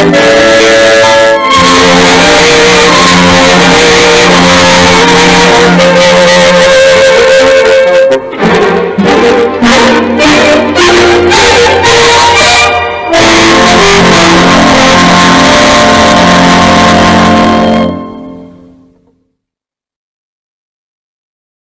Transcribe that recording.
Amen.